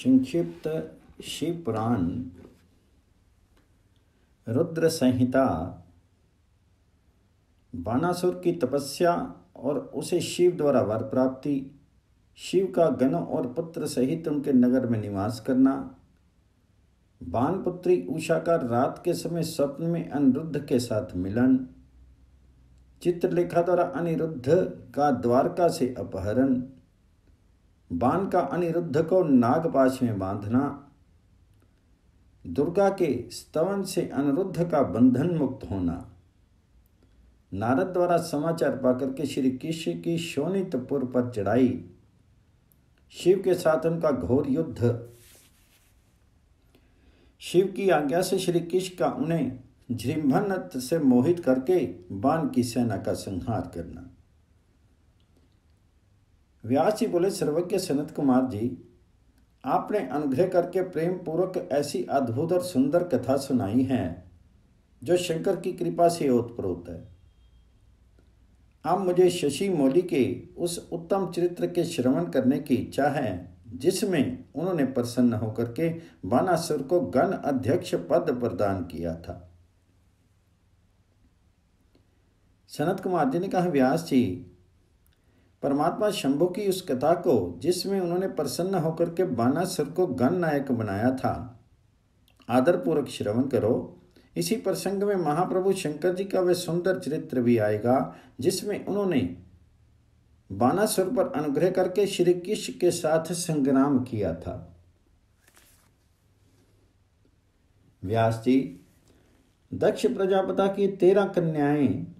संक्षिप्त शिव पुराण रुद्र संहिता बानासुर की तपस्या और उसे शिव द्वारा वर प्राप्ति, शिव का गण और पुत्र सहित उनके नगर में निवास करना बान पुत्री उषा का रात के समय स्वप्न में अनिरुद्ध के साथ मिलन, चित्रलेखा द्वारा अनिरुद्ध का द्वारका से अपहरण बाण का अनिरुद्ध को नागपाश में बांधना, दुर्गा के स्तवन से अनिरुद्ध का बंधन मुक्त होना। नारद द्वारा समाचार पाकर के श्री कृष्ण की शोनितपुर पर चढ़ाई। शिव के साथ उनका घोर युद्ध। शिव की आज्ञा से श्री कृष्ण का उन्हें झृंभन से मोहित करके बाण की सेना का संहार करना। व्यास जी बोले, सर्वज्ञ सनत कुमार जी, आपने अनुग्रह करके प्रेम पूर्वक ऐसी अद्भुत और सुंदर कथा सुनाई है, जो शंकर की कृपा से ओतप्रोत है। अब मुझे शशि मौली के उस उत्तम चरित्र के श्रवण करने की इच्छा है, जिसमें उन्होंने प्रसन्न होकर के बानासुर को गण अध्यक्ष पद प्रदान किया था। सनत कुमार जी ने कहा, व्यास जी परमात्मा शंभु की उस कथा को, जिसमें उन्होंने प्रसन्न होकर के बानासुर को गण नायक बनाया था। आदरपूर्वक श्रवण करो। इसी प्रसंग में महाप्रभु शंकर जी का वह सुंदर चरित्र भी आएगा, जिसमें उन्होंने बानासुर पर अनुग्रह करके श्री कृष्ण के साथ संग्राम किया था। व्यास जी, दक्ष प्रजापता की तेरह कन्याएँ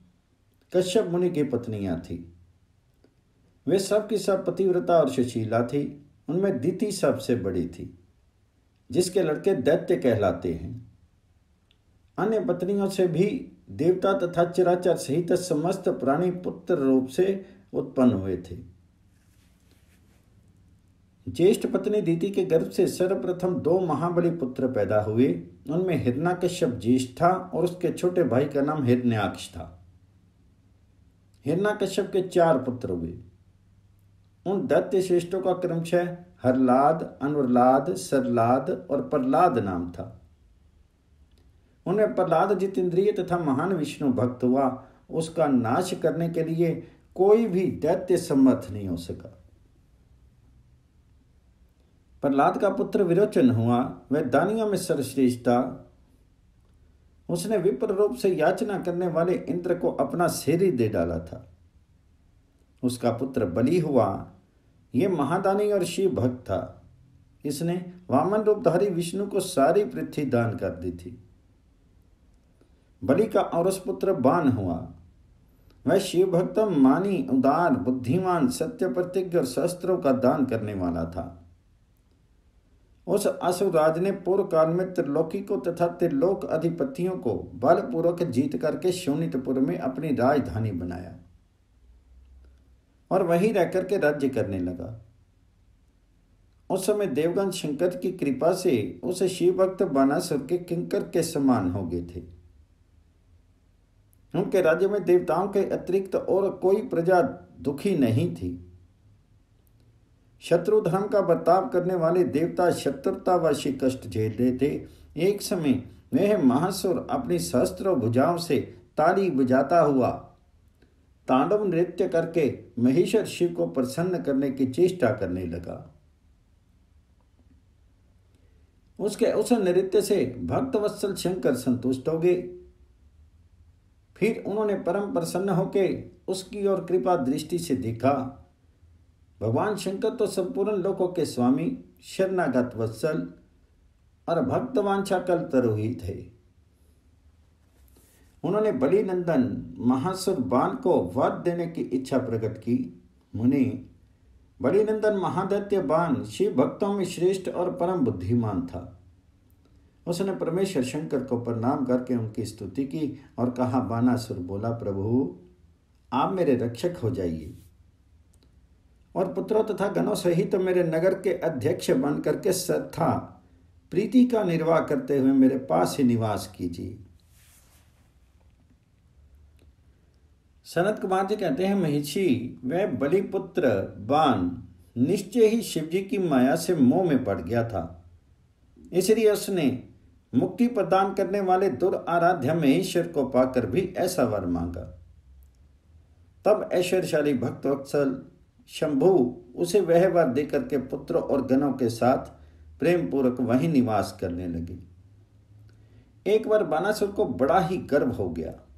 कश्यप मुनि की पत्नियाँ थी। वे सब की सब पतिव्रता और सुशीला थी। उनमें दीति सबसे बड़ी थी, जिसके लड़के दैत्य कहलाते हैं। अन्य पत्नियों से भी देवता तथा चराचर सहित समस्त प्राणी पुत्र रूप से उत्पन्न हुए थे। ज्येष्ठ पत्नी दीति के गर्भ से सर्वप्रथम दो महाबली पुत्र पैदा हुए। उनमें हिरणाकश्यप ज्येष्ठ था और उसके छोटे भाई का नाम हिरण्याक्ष था। हिरणाकश्यप के चार पुत्र हुए। उन दैत्य श्रेष्ठों का क्रमशः हरलाद अनवरलाद सरलाद और प्रहलाद नाम था। उन्हें प्रहलाद जितेंद्रिय तथा महान विष्णु भक्त हुआ। उसका नाश करने के लिए कोई भी दैत्य समर्थ नहीं हो सका। प्रहलाद का पुत्र विरोचन हुआ। वह दानियों में सर्वश्रेष्ठ था। उसने विप्र रूप से याचना करने वाले इंद्र को अपना शेरी दे डाला था। उसका पुत्र बलि हुआ। ये महादानी और शिव भक्त था। इसने वामन रूपधारी विष्णु को सारी पृथ्वी दान कर दी थी। बलि का औरस पुत्र बान हुआ। वह शिव भक्त मानी, उदार, बुद्धिमान, सत्य प्रतिज्ञ और शस्त्रों का दान करने वाला था। उस असुराज ने पूर्व काल में त्रिलोकी को तथा त्रिलोक अधिपतियों को बलपूर्वक जीत करके शोनितपुर में अपनी राजधानी बनाया। और वहीं रह करके राज्य करने लगा। उस समय देवगन शंकर की कृपा से उस शिव भक्त बानासुर के किंकर के समान हो गए थे। उनके राज्य में देवताओं के अतिरिक्त और कोई प्रजा दुखी नहीं थी। शत्रु धर्म का बर्ताव करने वाले देवता शत्रुता शत्रुतावासी कष्ट झेल रहे थे। एक समय वह महासुर अपनी सहस्त्र भुजाओं से ताली बजाता हुआ तांडव नृत्य करके महेश्वर शिव को प्रसन्न करने की चेष्टा करने लगा। उसके उस नृत्य से भक्तवत्सल शंकर संतुष्ट हो गए। फिर उन्होंने परम प्रसन्न होकर उसकी ओर कृपा दृष्टि से देखा। भगवान शंकर तो संपूर्ण लोकों के स्वामी, शरणागत वत्सल और भक्तवांछा कल तरोही थे उन्होंने बलि नंदन महासुर बान को वर देने की इच्छा प्रकट की। मुनि, बलिनंदन महादैत्य बान शिव भक्तों में श्रेष्ठ और परम बुद्धिमान था। उसने परमेश्वर शंकर को प्रणाम करके उनकी स्तुति की और कहा बानासुर बोला, प्रभु, आप मेरे रक्षक हो जाइए। और पुत्रों तथा गणों सहित तो मेरे नगर के अध्यक्ष बन करके श्रद्धा प्रीति का निर्वाह करते हुए मेरे पास ही निवास कीजिए। सनत कुमार जी कहते हैं, महिषी, वह बलिपुत्र बान निश्चय ही शिवजी की माया से मोह में पड़ गया था। इसलिए उसने मुक्ति प्रदान करने वाले दुराराध्य महेश्वर को पाकर भी ऐसा वर मांगा। तब ऐश्वर्यशाली भक्त वत्सल शंभु उसे वह वर देकर के पुत्रों और गणों के साथ प्रेम पूर्वक वहीं निवास करने लगे। एक बार बानासुर को बड़ा ही गर्व हो गया।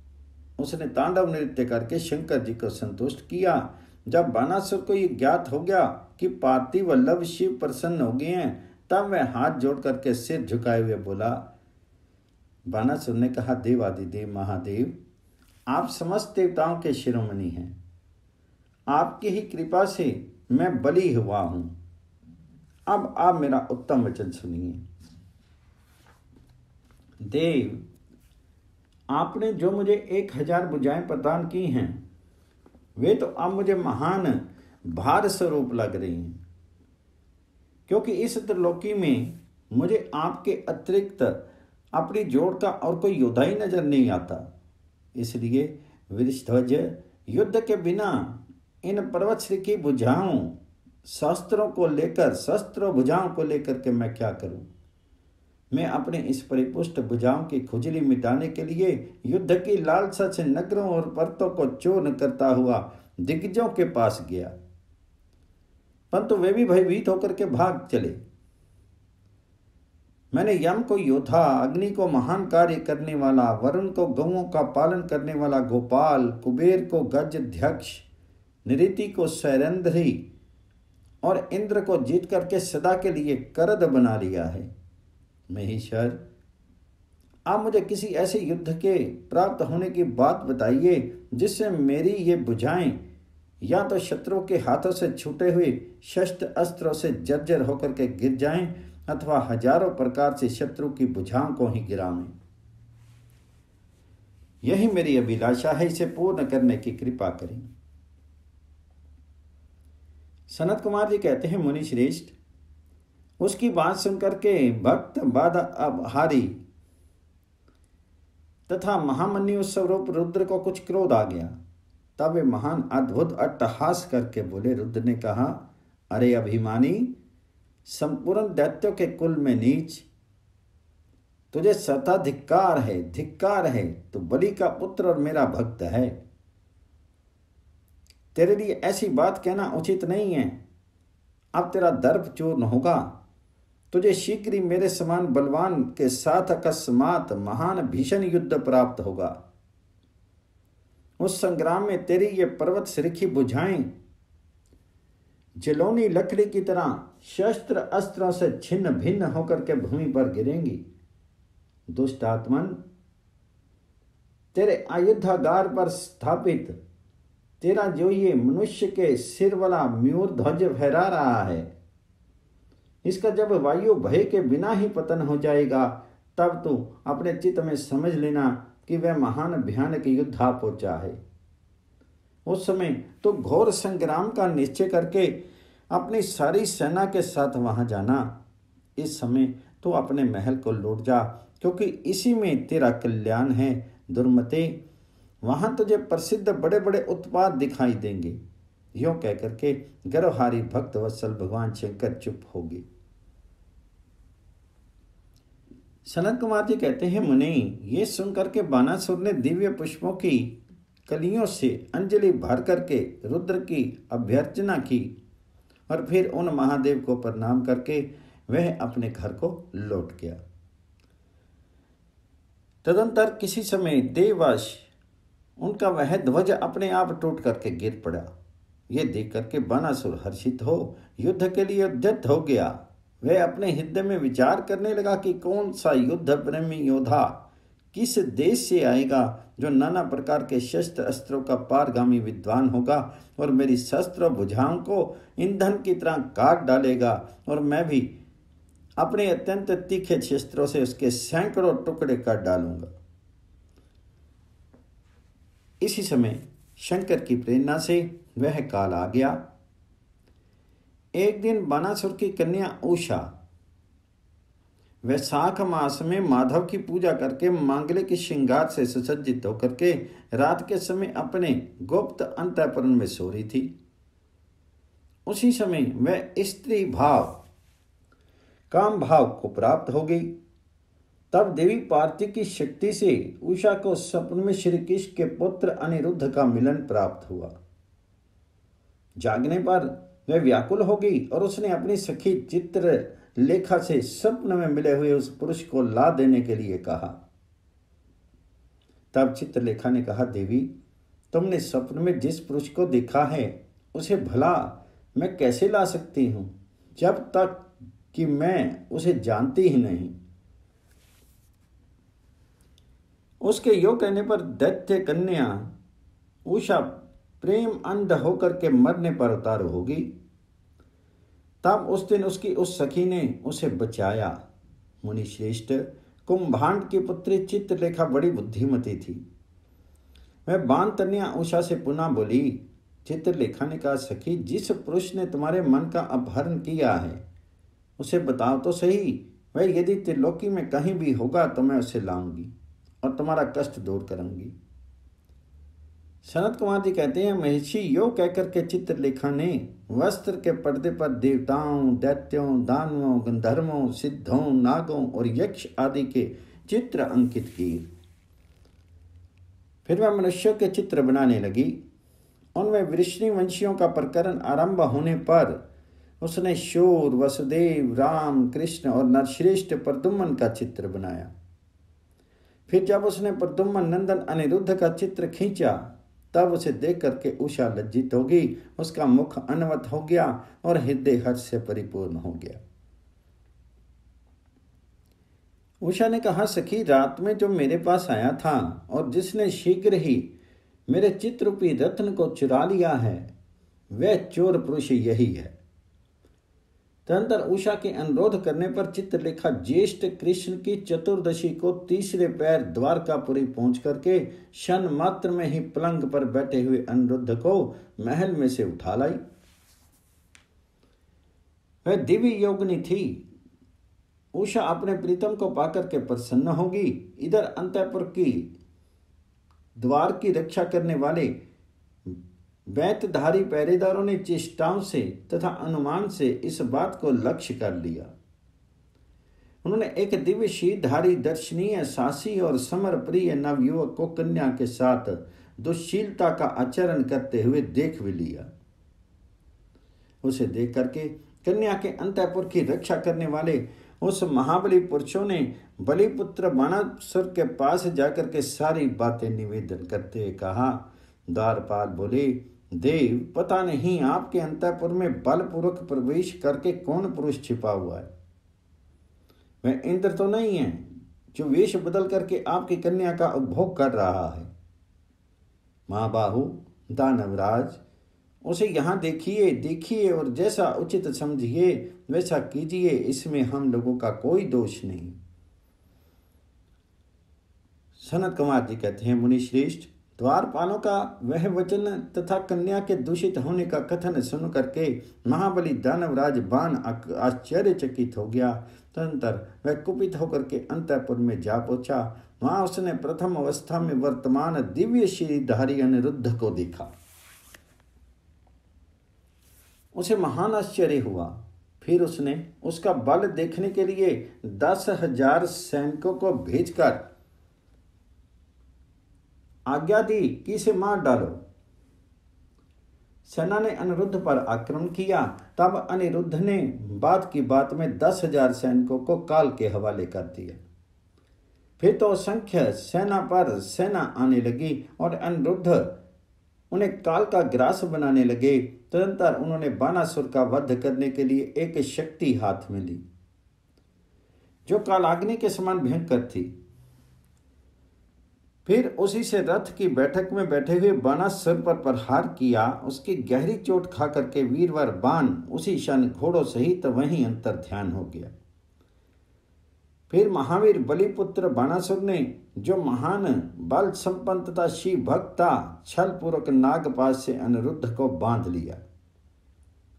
उसने तांडव नृत्य करके शंकर जी को संतुष्ट किया। जब बानासुर को यह ज्ञात हो गया कि पार्थिव वल्लभ शिव प्रसन्न हो गए हैं, तब वह हाथ जोड़ करके सिर झुकाए हुए बोला, बानासुर ने कहा, देवादिदेव, महादेव, आप समस्त देवताओं के शिरोमणि हैं। आपकी ही कृपा से मैं बली हुआ हूँ। अब आप मेरा उत्तम वचन सुनिए। देव आपने जो मुझे एक हज़ार बुझाएँ प्रदान की हैं, वे तो अब मुझे महान भार स्वरूप लग रही हैं। क्योंकि इस त्रिलोकी में मुझे आपके अतिरिक्त अपनी जोड़ का और कोई योद्धा ही नज़र नहीं आता। इसलिए विरिष्ध्वज युद्ध के बिना इन पर्वत श्री की बुझाओं शस्त्रों को लेकर, शस्त्र भुजाओं को लेकर के मैं क्या करूँ? मैं अपने इस परिपुष्ट भुजाओं की खुजली मिटाने के लिए युद्ध की लालसा से नगरों और पर्तों को चूर्ण करता हुआ दिग्गजों के पास गया। परंतु वे भी भयभीत होकर के भाग चले। मैंने यम को योद्धा, अग्नि को महान कार्य करने वाला, वरुण को गौों का पालन करने वाला गोपाल, कुबेर को गज अध्यक्ष निरीति को सैरेंद्री और इंद्र को जीत करके सदा के लिए करद बना लिया है। महेश्वर, आप मुझे किसी ऐसे युद्ध के प्राप्त होने की बात बताइए जिससे मेरी ये बुझाएँ। या तो शत्रु के हाथों से छूटे हुए शस्त्र अस्त्रों से जर्जर होकर के गिर जाएँ, अथवा हज़ारों प्रकार से शत्रु की बुझाओं को ही गिरावें। यही मेरी अभिलाषा है, इसे पूर्ण करने की कृपा करें। सनत कुमार जी कहते हैं, मुनि श्रेष्ठ उसकी बात सुनकर के भक्त अब हारी। तथा महामन्यु स्वरूप रुद्र को कुछ क्रोध आ गया। तब वे महान अद्भुत अट्टहास करके बोले, रुद्र ने कहा, अरे अभिमानी, संपूर्ण दैत्यों के कुल में नीच, तुझे सता धिक्कार है धिक्कार है तो बलि का पुत्र और मेरा भक्त है। तेरे लिए ऐसी बात कहना उचित नहीं है। अब तेरा दर्प चूर्ण होगा। तुझे शीघ्र ही मेरे समान बलवान के साथ अकस्मात महान भीषण युद्ध प्राप्त होगा। उस संग्राम में तेरी ये पर्वत श्रिखी बुझाएँ। जलोनी लकड़ी की तरह शस्त्र अस्त्रों से छिन्न भिन्न होकर के भूमि पर गिरेंगी। दुष्ट आत्मन, तेरे अयोध्यागार पर स्थापित तेरा जो ये मनुष्य के सिर वाला म्यूर ध्वज फहरा रहा है इसका जब वायु भय के बिना ही पतन हो जाएगा, तब तो अपने चित्त में समझ लेना कि वह महान भयानक युद्ध पहुँचा है। उस समय तो घोर संग्राम का निश्चय करके अपनी सारी सेना के साथ वहाँ जाना। इस समय तो अपने महल को लौट जा, क्योंकि इसी में तेरा कल्याण है, दुर्मते। वहाँ तुझे प्रसिद्ध बड़े बड़े उत्पाद दिखाई देंगे। यो कहकर के गर्वहारी भक्त वत्सल भगवान शंकर चुप हो गए। सनत कुमार जी कहते हैं, मुनि, ये सुनकर के बानासुर ने दिव्य पुष्पों की कलियों से अंजलि भर करके रुद्र की अभ्यर्चना की और फिर उन महादेव को प्रणाम करके वह अपने घर को लौट गया। तदंतर किसी समय देववश उनका वह ध्वज अपने आप टूट करके गिर पड़ा। ये देख करके बानासुर हर्षित हो, युद्ध के लिए उद्यत हो गया। वह अपने हृदय में विचार करने लगा कि कौन सा युद्ध प्रेमी योद्धा किस देश से आएगा जो नाना प्रकार के शस्त्र अस्त्रों का पारगामी विद्वान होगा और मेरी शस्त्र भुजाओं को ईंधन की तरह काट डालेगा और मैं भी अपने अत्यंत तीखे शस्त्रों से उसके सैकड़ों टुकड़े कर डालूँगा। इसी समय शंकर की प्रेरणा से वह काल आ गया। एक दिन बानासुर की कन्या उषा वैशाख मास में माधव की पूजा करके मांगले के श्रृंगार से सुसज्जित होकर के रात के समय अपने गुप्त अंतपुरण में सो रही थी। उसी समय वह स्त्री भाव, काम भाव को प्राप्त हो गई। तब देवी पार्थिव की शक्ति से उषा को स्वप्न में श्री कृष्ण के पुत्र अनिरुद्ध का मिलन प्राप्त हुआ। जागने पर वह व्याकुल हो गई और उसने अपनी सखी चित्र लेखा से स्वप्न में मिले हुए उस पुरुष को ला देने के लिए कहा। तब चित्रलेखा ने कहा, देवी, तुमने स्वप्न में जिस पुरुष को देखा है, उसे भला मैं कैसे ला सकती हूँ? जब तक कि मैं उसे जानती ही नहीं। उसके यो कहने पर दैत्य कन्या, उषा प्रेम अंध होकर के मरने पर उतार होगी। तब उस दिन उसकी उस सखी ने उसे बचाया। मुनि श्रेष्ठ, कुंभांड की पुत्री चित्रलेखा बड़ी बुद्धिमती थी। वह बान उषा से पुनः बोली, चित्रलेखा ने कहा, सखी, जिस पुरुष ने तुम्हारे मन का अपहरण किया है, उसे बताओ तो सही। वह यदि त्रिलोकी में कहीं भी होगा तो मैं उसे लाऊँगी और तुम्हारा कष्ट दूर करूँगी। सनत कुमार जी कहते हैं महिषी यो कहकर के चित्रलेखा ने वस्त्र के पर्दे पर देवताओं, दैत्यों, दानवों, गंधर्वों, सिद्धों, नागों और यक्ष आदि के चित्र अंकित किए। फिर वह मनुष्यों के चित्र बनाने लगी। उनमें वृष्णि वंशियों का प्रकरण आरंभ होने पर उसने शोर, वसुदेव, राम, कृष्ण और नरश्रेष्ठ प्रदुम्न का चित्र बनाया। फिर जब उसने प्रदुम्न नंदन अनिरुद्ध का चित्र खींचा तब उसे देख करके उषा लज्जित होगी उसका मुख अनवत हो गया और हृदय हर्ष से परिपूर्ण हो गया। उषा ने कहा, सखी, रात में जो मेरे पास आया था और जिसने शीघ्र ही मेरे चित्रूपी रत्न को चुरा लिया है, वह चोर पुरुष यही है। तदंतर उषा के अनुरोध करने पर चित्रलेखा ज्येष्ठ कृष्ण की चतुर्दशी को तीसरे पैर द्वारकापुरी पहुँच करके शन मात्र में ही पलंग पर बैठे हुए अनिरुद्ध को महल में से उठा लाई। वह दिव्य योगनी थी। उषा अपने प्रीतम को पाकर के प्रसन्न होगी। इधर अंतपुर की द्वार की रक्षा करने वाले वैतधारी पहरेदारों ने चेष्टाओं से तथा अनुमान से इस बात को लक्ष्य कर लिया। उन्होंने एक दिव्य शीधारी दर्शनीय सासी और समर प्रिय नवयुवक को कन्या के साथ दुशीलता का आचरण करते हुए देख भी लिया। उसे देख करके कन्या के अंतपुर की रक्षा करने वाले उस महाबली पुरुषों ने बलिपुत्र बाणासुर के पास जाकर के सारी बातें निवेदन करते कहा द्वारपाल बोले देव, पता नहीं आपके अंतपुर में बलपूर्वक प्रवेश करके कौन पुरुष छिपा हुआ है? वह इंद्र तो नहीं है, जो वेश बदल करके आपकी कन्या का उपभोग कर रहा है। महाबाहु, दानवराज, उसे यहाँ देखिए देखिए और जैसा उचित समझिए, वैसा कीजिए, इसमें हम लोगों का कोई दोष नहीं। सनत कुमार जी कहते हैं मुनि श्रेष्ठ द्वारपालों का वह वचन तथा कन्या के दूषित होने का कथन सुन करके महाबली दानवराज बान आश्चर्यचकित हो गया। तदंतर वह कुपित होकर के अंतपुर में जा पहुँचा। वहाँ उसने प्रथम अवस्था में वर्तमान दिव्य श्रीधारी अनिरुद्ध को देखा। उसे महान आश्चर्य हुआ। फिर उसने उसका बल देखने के लिए दस हज़ार सैनिकों को भेजकर आज्ञा दी कि इसे मार डालो। सेना ने अनिरुद्ध पर आक्रमण किया, तब अनिरुद्ध ने बात की बात में दस हज़ार सैनिकों को काल के हवाले कर दिया। फिर तो संख्य सेना पर सेना आने लगी और अनिरुद्ध उन्हें काल का ग्रास बनाने लगे। तदंतर उन्होंने बानासुर का वध करने के लिए एक शक्ति हाथ में ली, जो कालाग्नि के समान भयंकर थी। फिर उसी से रथ की बैठक में बैठे हुए बाना सिर पर प्रहार किया। उसकी गहरी चोट खा करके वीरवर बान उसी क्षण घोड़ों सहित वहीं अंतर ध्यान हो गया। फिर महावीर बलिपुत्र बाणासुर ने जो महान बल संपन्न तथा शिव भक्त था छल पूर्वक नागपास से अनिरुद्ध को बाँध लिया।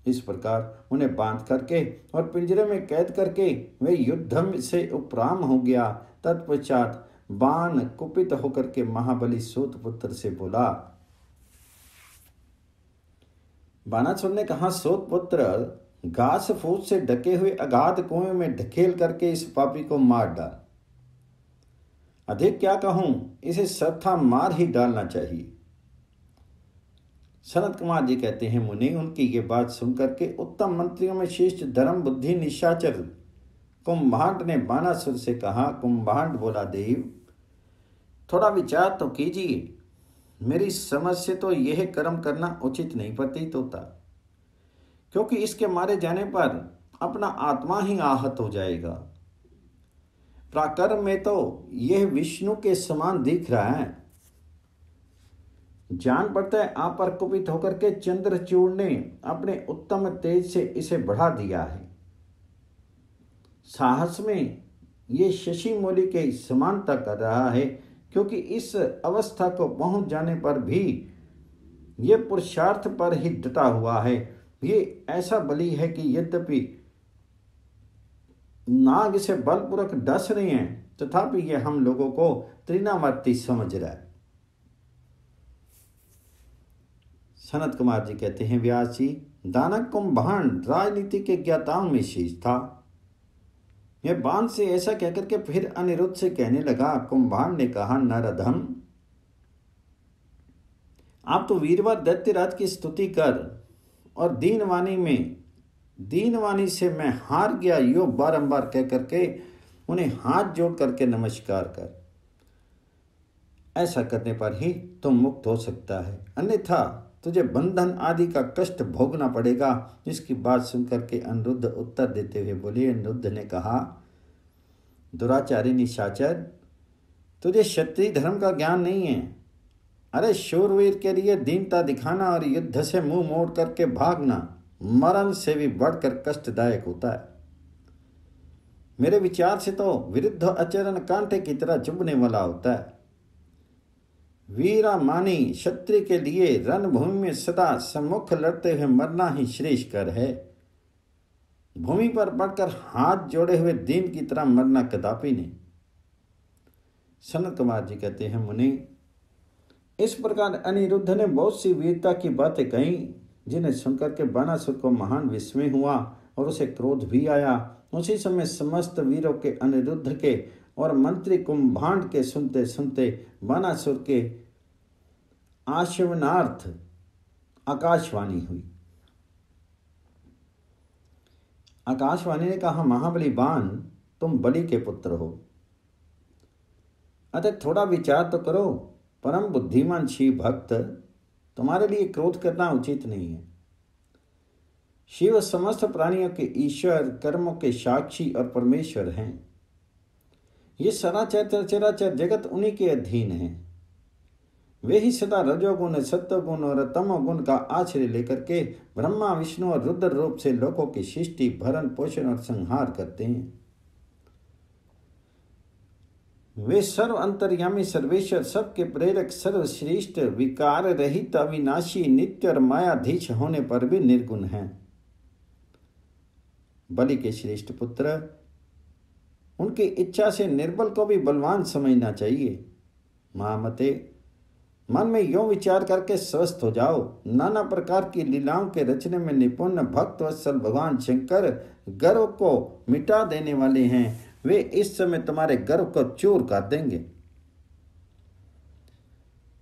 इस प्रकार उन्हें बाँध करके और पिंजरे में कैद करके वे युद्ध से उपराम हो गया। तत्पश्चात बाण कुपित होकर के महाबली सूत पुत्र से बोला बानासुर ने कहा सोत पुत्र घास फूस से ढके हुए अगाध कुएँ में ढकेल करके इस पापी को मार डाल। अधिक क्या कहूँ, इसे सर्था मार ही डालना चाहिए। सनत कुमार जी कहते हैं, मुनि, उनकी ये बात सुनकर के उत्तम मंत्रियों में श्रेष्ठ धर्म बुद्धि निशाचर कुंभांड ने बानासुर से कहा, कुंभांड बोला, देव, थोड़ा विचार तो कीजिए। मेरी समझ से तो यह कर्म करना उचित नहीं प्रतीत होता, क्योंकि इसके मारे जाने पर अपना आत्मा ही आहत हो जाएगा। प्राकर्म में तो यह विष्णु के समान दिख रहा है। जान पड़ता है, आप पर कुपित होकर के चंद्रचूड़ ने अपने उत्तम तेज से इसे बढ़ा दिया है। साहस में ये शशि मौली के समानता कर रहा है, क्योंकि इस अवस्था को पहुँच जाने पर भी ये पुरुषार्थ पर ही डटा हुआ है। ये ऐसा बलि है कि यद्यपि नाग से बलपूर्वक डस रहे हैं, तथापि यह हम लोगों को त्रिनावर्ती समझ रहा है। सनत कुमार जी कहते हैं, व्यास जी दानक कुंभांड राजनीति के ज्ञाताओं में शीश था। यह बाँध से ऐसा कहकर के फिर अनिरुद्ध से कहने लगा कुंभांड ने कहा, नरधम, आप तो वीरवार दैत्यराज की स्तुति कर और दीनवाणी में, दीनवाणी से मैं हार गया, यो बारंबार कह करके उन्हें हाथ जोड़ करके नमस्कार कर। ऐसा करने पर ही तुम मुक्त हो सकता है। अन्यथा तुझे बंधन आदि का कष्ट भोगना पड़ेगा। इसकी बात सुनकर के अनिरुद्ध उत्तर देते हुए बोले, अनिरुद्ध ने कहा, दुराचारी निशाचर, तुझे क्षत्रिय धर्म का ज्ञान नहीं है। अरे शूरवीर के लिए दीनता दिखाना और युद्ध से मुँह मोड़ करके भागना मरण से भी बढ़कर कष्टदायक होता है। मेरे विचार से तो विरुद्ध आचरण कांटे की तरह चुभने वाला होता है। वीरा मानी क्षत्रिय के लिए रणभूमि में सदा सम्मुख लड़ते हुए मरना ही श्रेष्ठ कर है। भूमि पर बढ़कर हाथ जोड़े हुए दीन की तरह मरना कदापि नहीं। सनत कुमार जी कहते हैं, मुनि, इस प्रकार अनिरुद्ध ने बहुत सी वीरता की बातें कही, जिन्हें सुनकर के बानासुर को महान विस्मय हुआ और उसे क्रोध भी आया। उसी समय समस्त वीरों के अनिरुद्ध के और मंत्री कुंभांड के सुनते सुनते बानासुर के आशवनार्थ आकाशवाणी हुई। आकाशवाणी ने कहा, महाबली बान, तुम बलि के पुत्र हो। अतः थोड़ा विचार तो करो। परम बुद्धिमान शिव भक्त, तुम्हारे लिए क्रोध करना उचित नहीं है। शिव समस्त प्राणियों के ईश्वर, कर्मों के साक्षी और परमेश्वर हैं। ये सराचर चराचर जगत उन्हीं के अधीन है। वे ही सदा रजोगुण, सत्वगुण और तमोगुण का आश्रय लेकर के ब्रह्मा, विष्णु और रुद्र रूप से लोगों की सृष्टि, भरण, पोषण और संहार करते हैं। वे सर्व अंतर्यामी, सर्वेश्वर, सबके प्रेरक, सर्वश्रेष्ठ, विकार रहित, अविनाशी, नित्य और मायाधीश होने पर भी निर्गुण हैं। बलि के श्रेष्ठ पुत्र उनकी इच्छा से निर्बल को भी बलवान समझना चाहिए। महामते मन में यो विचार करके स्वस्थ हो जाओ। नाना प्रकार की लीलाओं के रचने में निपुण भक्त वत्सल भगवान शंकर गर्व को मिटा देने वाले हैं। वे इस समय तुम्हारे गर्व को चूर कर देंगे।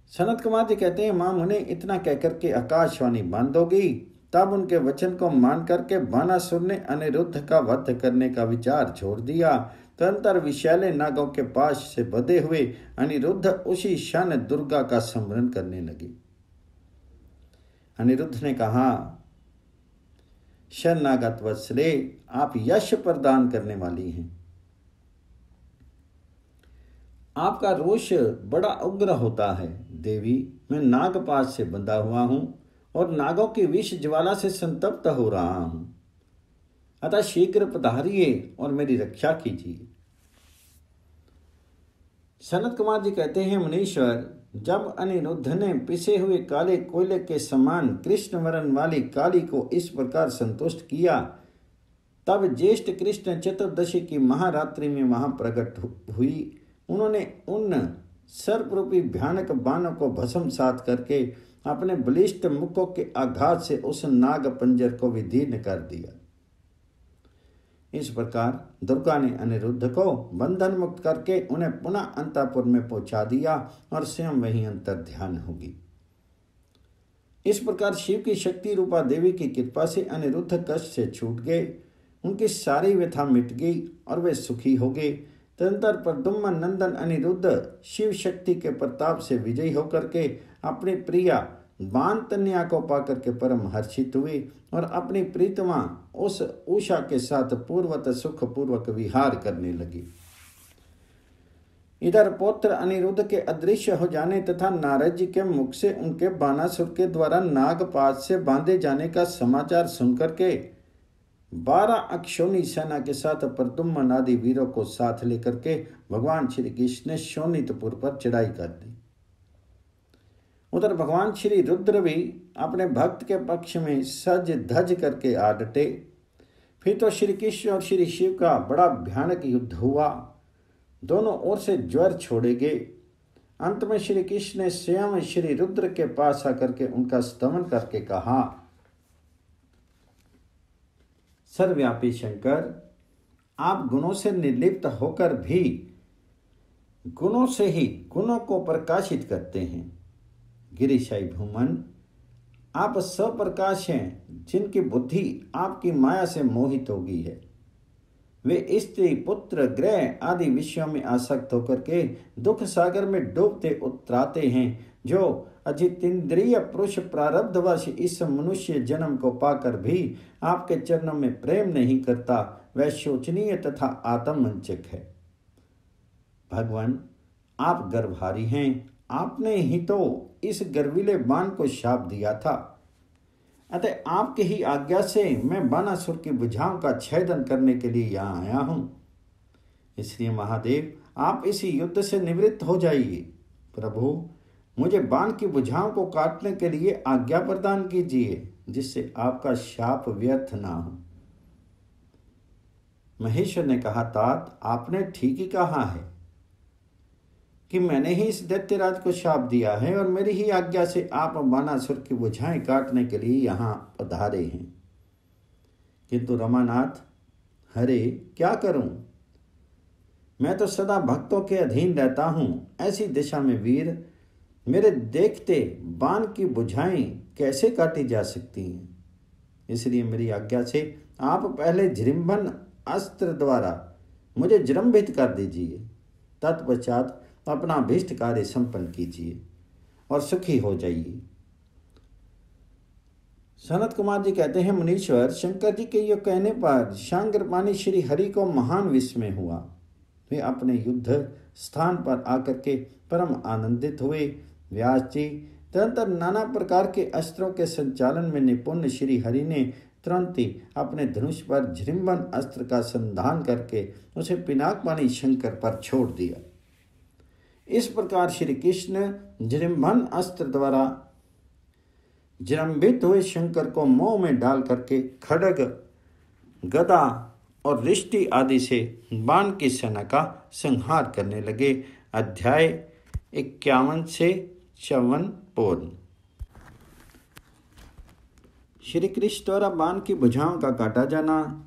सनत कुमार जी कहते हैं, माँ उन्हें इतना कहकर के आकाशवाणी बंद हो गई। तब उनके वचन को मान करके बानासुर ने अनिरुद्ध का वध करने का विचार छोड़ दिया। तंत्र विशैले नागों के पास से बधे हुए अनिरुद्ध उसी क्षण दुर्गा का स्मरण करने लगे। अनिरुद्ध ने कहा शरणागत वत्सले आप यश प्रदान करने वाली हैं। आपका रोष बड़ा उग्र होता है, देवी। मैं नागपात से बंधा हुआ हूँ और नागों की विष ज्वाला से संतप्त हो रहा हूँ। अतः शीघ्र पधारिए और मेरी रक्षा कीजिए। सनत कुमार जी कहते हैं, मुनीश्वर, जब अनिरुद्ध ने पिसे हुए काले कोयले के समान कृष्ण वरण वाली काली को इस प्रकार संतुष्ट किया, तब ज्येष्ठ कृष्ण चतुर्दशी की महारात्रि में वहाँ प्रकट हुई। उन्होंने उन सर्परूपी भयानक बाणों को भस्म सात करके अपने बलिष्ठ मुखों के आघात से उस नाग पंजर को विदीर्ण कर दिया। इस प्रकार दुर्गा ने अनिरुद्ध को बंधन मुक्त करके उन्हें पुनः अंतापुर में पहुँचा दिया और स्वयं वहीं अंतर ध्यान होगी। इस प्रकार शिव की शक्ति रूपा देवी की कृपा से अनिरुद्ध कष्ट से छूट गए। उनकी सारी व्यथा मिट गई और वे सुखी हो गए। तदंतर पर नंदन अनिरुद्ध शिव शक्ति के प्रताप से विजयी होकर के अपने प्रिया बान तन्या को पाकर के परम हर्षित हुए और अपनी प्रीतमा उस उषा के साथ पूर्वत सुख पूर्वक विहार करने लगी। इधर पौत्र अनिरुद्ध के अदृश्य हो जाने तथा नारद जी के मुख से उनके बानासुर के द्वारा नागपात से बांधे जाने का समाचार सुनकर के बारह अक्षोनी सेना के साथ प्रदुम्न आदि वीरों को साथ लेकर के भगवान श्री कृष्ण ने शोनितपुर पर चढ़ाई कर दी। उधर भगवान श्री रुद्र भी अपने भक्त के पक्ष में सज धज करके आ डटे। फिर तो श्री कृष्ण और श्री शिव का बड़ा भयानक युद्ध हुआ। दोनों ओर से ज्वर छोड़े गए। अंत में श्री कृष्ण ने स्वयं श्री रुद्र के पास आकर के उनका स्तमन करके कहा, सर्वव्यापी शंकर, आप गुणों से निर्लिप्त होकर भी गुणों से ही गुणों को प्रकाशित करते हैं। गिरिशाई भूमन, आप सप्रकाश हैं, जिनकी बुद्धि आपकी माया से मोहित हो गई है। वे स्त्री, पुत्र ग्रह आदि विषयों में आसक्त होकर के दुख सागर में डूबते उतराते हैं, जो अजितेंद्रिय पुरुष प्रारब्धवश इस मनुष्य जन्म को पाकर भी आपके चरणों में प्रेम नहीं करता, वह शोचनीय तथा आत्मवंचक है। भगवान, आप गर्भारी हैं आपने ही तो इस गर्विले बाण को शाप दिया था। अतः आपकी ही आज्ञा से मैं बानासुर की बुझाओं का छेदन करने के लिए यहाँ आया हूँ। इसलिए महादेव, आप इसी युद्ध से निवृत्त हो जाइए। प्रभु, मुझे बाण की बुझाओं को काटने के लिए आज्ञा प्रदान कीजिए, जिससे आपका शाप व्यर्थ ना हो। महेश्वर ने कहा, तात, आपने ठीक ही कहा है। कि मैंने ही इस दैत्यराज को शाप दिया है और मेरी ही आज्ञा से आप बानासुर की बुझाएँ काटने के लिए यहाँ पधारे हैं। किंतु रमानाथ, हरे, क्या करूँ? मैं तो सदा भक्तों के अधीन रहता हूँ। ऐसी दिशा में वीर, मेरे देखते बाण की बुझाएँ कैसे काटी जा सकती हैं? इसलिए मेरी आज्ञा से आप पहले जृंभन अस्त्र द्वारा मुझे जृंभित कर दीजिए। तत्पश्चात अपना अभिष्ट कार्य संपन्न कीजिए और सुखी हो जाइए। सनत कुमार जी कहते हैं, मुनीश्वर, शंकर जी के ये कहने पर शांगर पानी श्री हरि को महान विस्मय हुआ। वे अपने युद्ध स्थान पर आकर के परम आनंदित हुए। व्यास जी तदंतर नाना प्रकार के अस्त्रों के संचालन में निपुण श्री हरि ने तुरंत ही अपने धनुष पर झृंबन अस्त्र का संधान करके उसे पिनाक शंकर पर छोड़ दिया। इस प्रकार श्री कृष्ण जृंभन अस्त्र द्वारा जृंभित हुए शंकर को मोह में डाल करके खड़ग, गदा और रिष्टि आदि से बाण की सेना का संहार करने लगे। अध्याय इक्यावन से चौवन पूर्ण। श्री कृष्ण द्वारा बाण की भुजाओं का काटा जाना,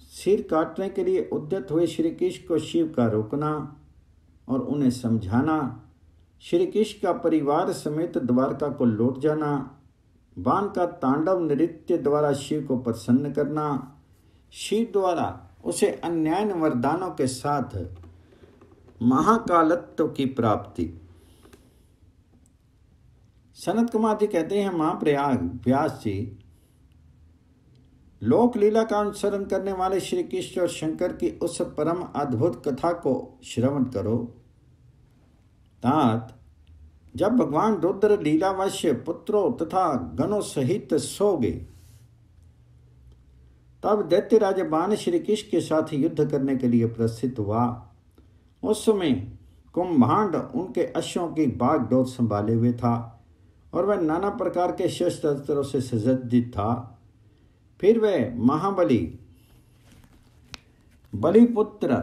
सिर काटने के लिए उद्यत हुए श्री कृष्ण को शिव का रोकना और उन्हें समझाना, श्री कृष्ण का परिवार समेत द्वारका को लौट जाना, बाण का तांडव नृत्य द्वारा शिव को प्रसन्न करना, शिव द्वारा उसे अन्याय वरदानों के साथ महाकालत्व की प्राप्ति। सनत कुमार जी कहते हैं, महाप्रयाग व्यास जी लोक लीला का अनुसरण करने वाले श्री कृष्ण और शंकर की उस परम अद्भुत कथा को श्रवण करो। तात जब भगवान रुद्र लीलावश्य पुत्रों तथा गणों सहित सो गए, तब दैत्यराज बाण श्री कृष्ण के साथ युद्ध करने के लिए प्रस्थित हुआ। उस समय कुंभांड उनके अश्वों की बाग डोर संभाले हुए था और वह नाना प्रकार के शस्त्र से सज्जित था। फिर वह महाबली, बलिपुत्र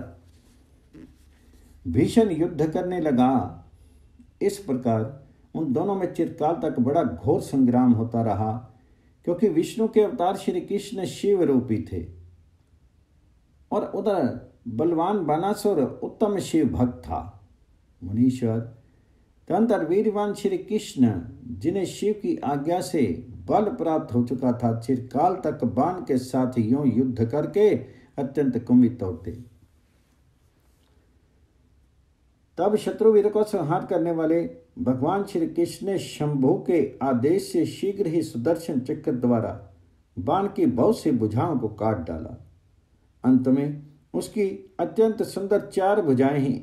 भीषण युद्ध करने लगा। इस प्रकार उन दोनों में चिरकाल तक बड़ा घोर संग्राम होता रहा, क्योंकि विष्णु के अवतार श्री कृष्ण शिव रूपी थे। और उधर बलवान बानासुर उत्तम शिव भक्त था। मुनीश्वर तंत्र वीरवान श्री कृष्ण जिन्हें शिव की आज्ञा से बल प्राप्त हो चुका था, चिरकाल तक बाण के साथ यो युद्ध करके अत्यंत कुमित होते। तब शत्रु वीर को संहार करने वाले भगवान श्री कृष्ण ने शंभु के आदेश से शीघ्र ही सुदर्शन चक्र द्वारा बाण की बहुत सी भुजाओं को काट डाला। अंत में उसकी अत्यंत सुंदर चार भुजाएँ ही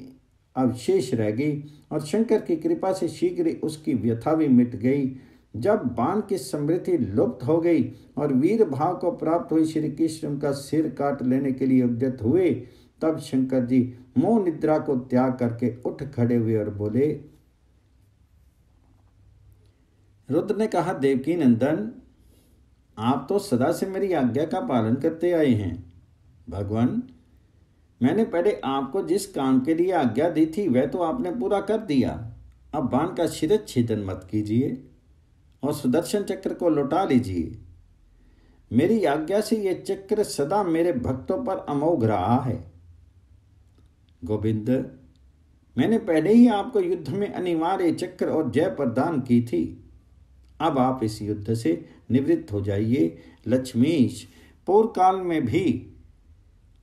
अवशेष रह गई और शंकर की कृपा से शीघ्र उसकी व्यथा भी मिट गई। जब बाण की समृद्धि लुप्त हो गई और वीर भाव को प्राप्त हुई, श्री कृष्ण का सिर काट लेने के लिए उद्यत हुए तब शंकर जी मोह निद्रा को त्याग करके उठ खड़े हुए और बोले, रुद्र ने कहा, देवकी नंदन, आप तो सदा से मेरी आज्ञा का पालन करते आए हैं। भगवान, मैंने पहले आपको जिस काम के लिए आज्ञा दी थी, वह तो आपने पूरा कर दिया। अब बाण का शिरच्छेदन मत कीजिए और सुदर्शन चक्र को लौटा लीजिए। मेरी आज्ञा से यह चक्र सदा मेरे भक्तों पर अमोघ रहा है। गोविंद, मैंने पहले ही आपको युद्ध में अनिवार्य चक्र और जय प्रदान की थी। अब आप इस युद्ध से निवृत्त हो जाइए। लक्ष्मीश पूर्व काल में भी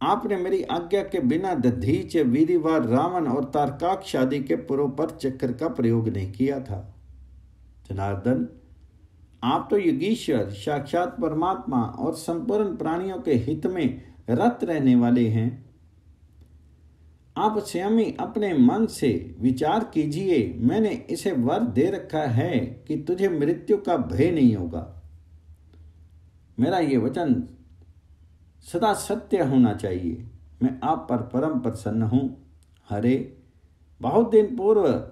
आपने मेरी आज्ञा के बिना दधीच, वीरवार, रावण और तारकाक्ष आदि के पुरों पर चक्र का प्रयोग नहीं किया था। जनार्दन, आप तो युगीश्वर, साक्षात परमात्मा और संपूर्ण प्राणियों के हित में रत रहने वाले हैं। आप स्वयं अपने मन से विचार कीजिए, मैंने इसे वर दे रखा है कि तुझे मृत्यु का भय नहीं होगा। मेरा ये वचन सदा सत्य होना चाहिए। मैं आप पर परम प्रसन्न हूँ। हरे, बहुत दिन पूर्व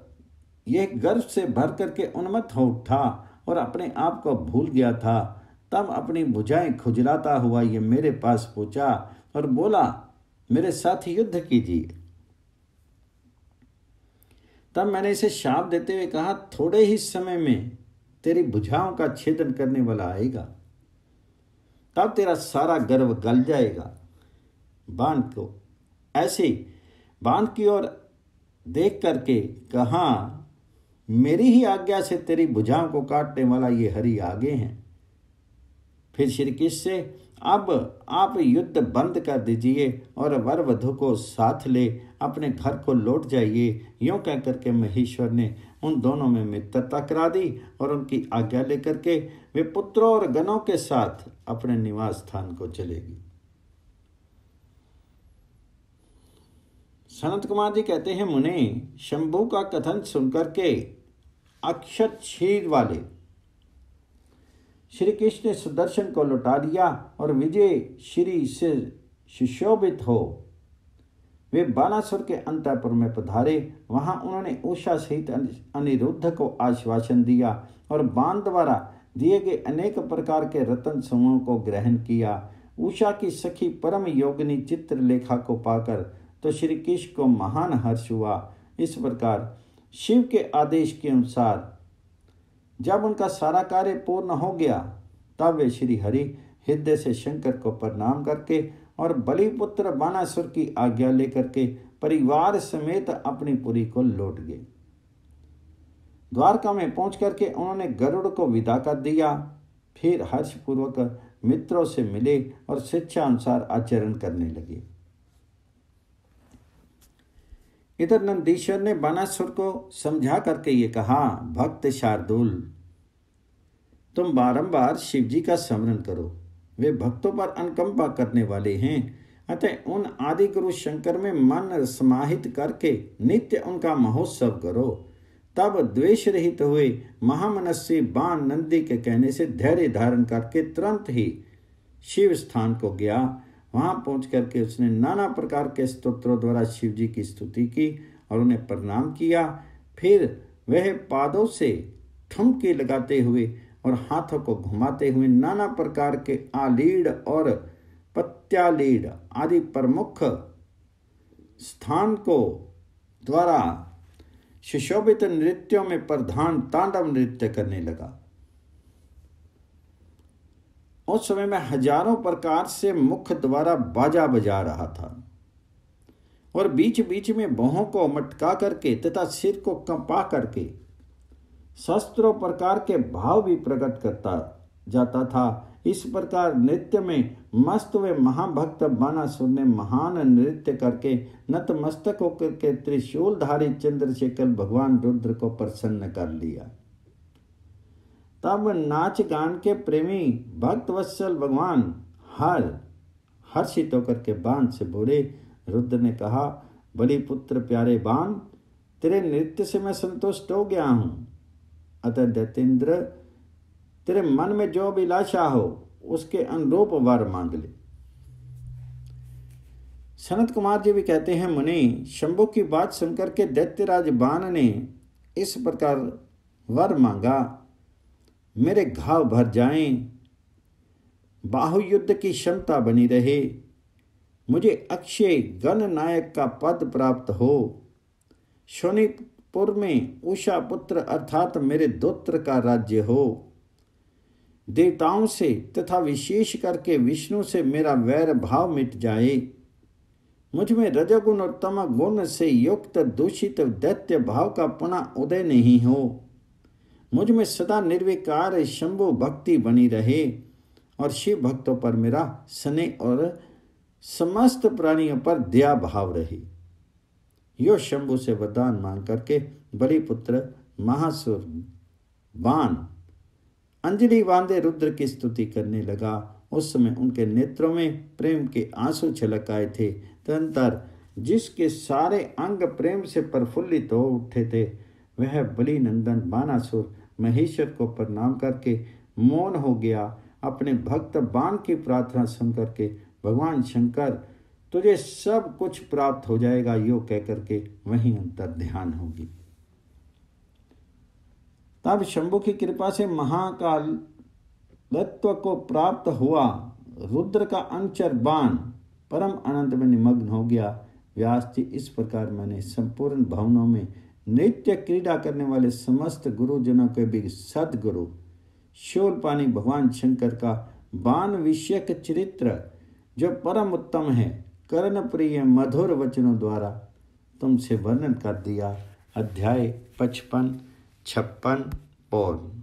यह गर्व से भर करके उन्मत्त हो उठा और अपने आप को भूल गया था। तब अपनी बुझाएँ खुजलाता हुआ ये मेरे पास पहुँचा और बोला, मेरे साथ युद्ध कीजिए। तब मैंने इसे शाप देते हुए कहा, थोड़े ही समय में तेरी बुझाओं का छेदन करने वाला आएगा। तब तेरा सारा गर्व गल जाएगा। बाँध को। ऐसे बाँध की ओर देख करके कहा, मेरी ही आज्ञा से तेरी बुझाओं को काटने वाला ये हरि आगे हैं। फिर श्री कृष्ण से अब आप युद्ध बंद कर दीजिए और वर वधु को साथ ले, अपने घर को लौट जाइए। यूँ कह करके महेश्वर ने उन दोनों में मित्रता करा दी और उनकी आज्ञा लेकर के वे पुत्रों और गणों के साथ अपने निवास स्थान को चलेगी सनत कुमार जी कहते हैं, मुने, शंभु का कथन सुनकर के अक्षत क्षीर वाले श्री कृष्ण ने सुदर्शन को लौटा दिया और विजय श्री से सुशोभित हो। वे बानासुर के अंतपुर में पधारे। वहाँ उन्होंने उषा सहित अनिरुद्ध को आश्वासन दिया और बाण द्वारा दिए गए अनेक प्रकार के रतन समूहों को ग्रहण किया। उषा की सखी परम योगिनी चित्रलेखा को पाकर तो श्री कृष्ण को महान हर्ष हुआ। इस प्रकार शिव के आदेश के अनुसार जब उनका सारा कार्य पूर्ण हो गया, तब वे श्री हरि हृदय से शंकर को प्रणाम करके और बलिपुत्र बानासुर की आज्ञा लेकर के परिवार समेत अपनी पुरी को लौट गए। द्वारका में पहुँच करके उन्होंने गरुड़ को विदा कर दिया। फिर हर्षपूर्वक मित्रों से मिले और शिक्षा अनुसार आचरण करने लगे। इधर नंदीश्वर ने बानासुर को समझा करके ये कहा, भक्त शार्दुल, तुम बारंबार शिव जी का स्मरण करो। वे भक्तों पर अनुकंपा करने वाले हैं। अतः उन आदि गुरु शंकर में मन समाहित करके नित्य उनका महोत्सव करो। तब द्वेष रहित हुए महामनस्वी बाण नंदी के कहने से धैर्य धारण करके तुरंत ही शिव स्थान को गया। वहाँ पहुँच करके उसने नाना प्रकार के स्तोत्रों द्वारा शिव जी की स्तुति की और उन्हें प्रणाम किया। फिर वह पादों से ठुमके लगाते हुए और हाथों को घुमाते हुए नाना प्रकार के आलीड और पत्यालीड आदि प्रमुख स्थान को द्वारा सुशोभित नृत्यों में प्रधान तांडव नृत्य करने लगा। उस समय में हज़ारों प्रकार से मुख द्वारा बाजा बजा रहा था। और बीच बीच में बहों को मटका करके तथा सिर को कंपा करके शस्त्रों प्रकार के भाव भी प्रकट करता जाता था। इस प्रकार नृत्य में मस्त व महाभक्त बानासुर ने महान नृत्य करके नतमस्तक होकर के त्रिशूलधारी चंद्रशेखर भगवान रुद्र को प्रसन्न कर लिया। तब नाच गान के प्रेमी भक्त वत्सल भगवान हर हर्षित होकर के बाण से बोले, रुद्र ने कहा, बलि पुत्र, प्यारे बाण, तेरे नृत्य से मैं संतुष्ट हो गया हूँ। अतः दैतेंद्र, तेरे मन में जो अभिलाषा हो, उसके अनुरूप वर मांग ले। सनत कुमार जी भी कहते हैं, मुनि, शंभु की बात सुनकर के दैत्यराज बान ने इस प्रकार वर मांगा। मेरे घाव भर जाएँ। बाहु युद्ध की क्षमता बनी रहे। मुझे अक्षय गण नायक का पद प्राप्त हो। शोनितपुर में उषा पुत्र अर्थात मेरे दोत्र का राज्य हो। देवताओं से तथा विशेष करके विष्णु से मेरा वैर भाव मिट जाए। मुझमें रजगुण और तम गुण से युक्त दूषित दैत्य भाव का पुनः उदय नहीं हो। मुझमें सदा निर्विकार शंभु भक्ति बनी रहे और शिव भक्तों पर मेरा स्नेह और समस्त प्राणियों पर दया भाव रही। यो शंभु से वरदान मांग करके बलि पुत्र महासुर बाण अंजलि बांधे रुद्र की स्तुति करने लगा। उस समय उनके नेत्रों में प्रेम के आँसू छलक आए थे। तदंतर जिसके सारे अंग प्रेम से प्रफुल्लित हो उठे थे, वह बलि नंदन बानासुर महेश्वर को प्रणाम करके मौन हो गया। अपने भक्त बाण की प्रार्थना सुन करके भगवान शंकर, तुझे सब कुछ प्राप्त हो जाएगा, यो कह करके वहीं अंतर ध्यान होगी तब शंभु की कृपा से महाकाल तत्व को प्राप्त हुआ। रुद्र का अंचर बाण परम अनंत में निमग्न हो गया। व्यास जी, इस प्रकार मैंने संपूर्ण भवनों में नृत्य क्रीड़ा करने वाले समस्त गुरुजनों के भी सदगुरु पानी भगवान शंकर का बान विषयक चरित्र, जो परम उत्तम है कर्ण प्रिय मधुर वचनों द्वारा तुमसे वर्णन कर दिया। अध्याय पचपन, छप्पन और